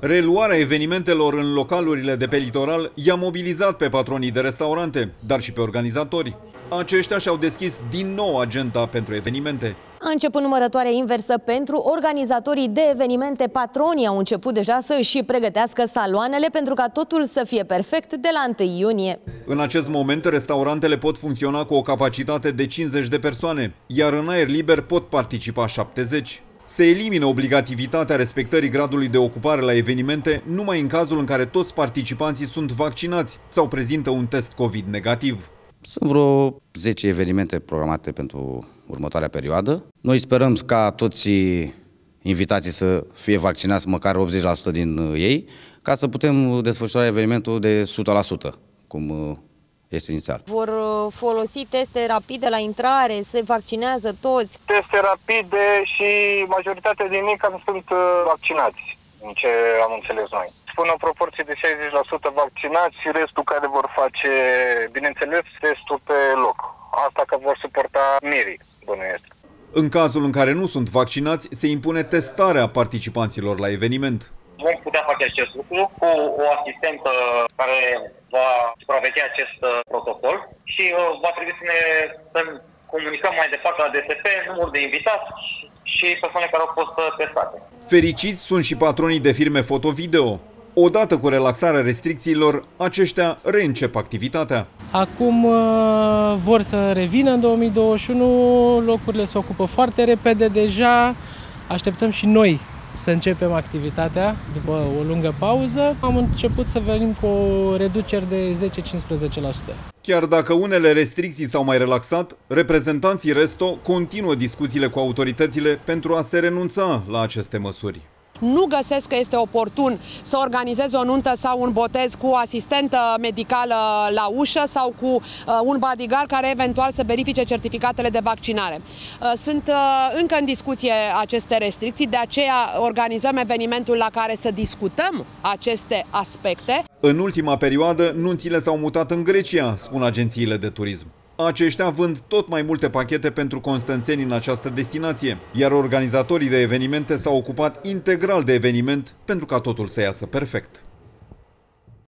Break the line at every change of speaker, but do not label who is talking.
Reluarea evenimentelor în localurile de pe litoral i-a mobilizat pe patronii de restaurante, dar și pe organizatori. Aceștia și-au deschis din nou agenda pentru evenimente.
A început numărătoarea inversă pentru organizatorii de evenimente. Patronii au început deja să își pregătească saloanele pentru ca totul să fie perfect de la 1 iunie.
În acest moment, restaurantele pot funcționa cu o capacitate de 50 de persoane, iar în aer liber pot participa 70. Se elimină obligativitatea respectării gradului de ocupare la evenimente numai în cazul în care toți participanții sunt vaccinați sau prezintă un test COVID negativ.
Sunt vreo 10 evenimente programate pentru următoarea perioadă. Noi sperăm ca toți invitații să fie vaccinați măcar 80% din ei, ca să putem desfășura evenimentul de 100%, cum este inițial.
Vor uh, folosi teste rapide la intrare, se vaccinează toți.
Teste rapide și majoritatea din ei cam sunt uh, vaccinați, în ce am înțeles noi. Spun o proporție de 60% vaccinați și restul care vor face, bineînțeles, testul pe loc. Asta că vor suporta mirii, bănuiesc.
În cazul în care nu sunt vaccinați, se impune testarea participanților la eveniment.
Vom putea face acest lucru cu o asistentă care va supraveghea acest uh, protocol și uh, va trebui să ne să comunicăm mai departe la DSP numărul de invitați și persoane care au fost uh, testate.
Fericiți sunt și patronii de firme foto-video. Odată cu relaxarea restricțiilor, aceștia reîncep activitatea.
Acum vor să revină în 2021, locurile se ocupă foarte repede deja, așteptăm și noi să începem activitatea după o lungă pauză. Am început să venim cu o reducere de 10-15%.
Chiar dacă unele restricții s-au mai relaxat, reprezentanții Resto continuă discuțiile cu autoritățile pentru a se renunța la aceste măsuri
nu găsesc că este oportun să organizez o nuntă sau un botez cu asistentă medicală la ușă sau cu uh, un bodyguard care eventual să verifice certificatele de vaccinare. Uh, sunt uh, încă în discuție aceste restricții, de aceea organizăm evenimentul la care să discutăm aceste aspecte.
În ultima perioadă, nunțile s-au mutat în Grecia, spun agențiile de turism. Aceștia vând tot mai multe pachete pentru constanțeni în această destinație, iar organizatorii de evenimente s-au ocupat integral de eveniment pentru ca totul să iasă perfect.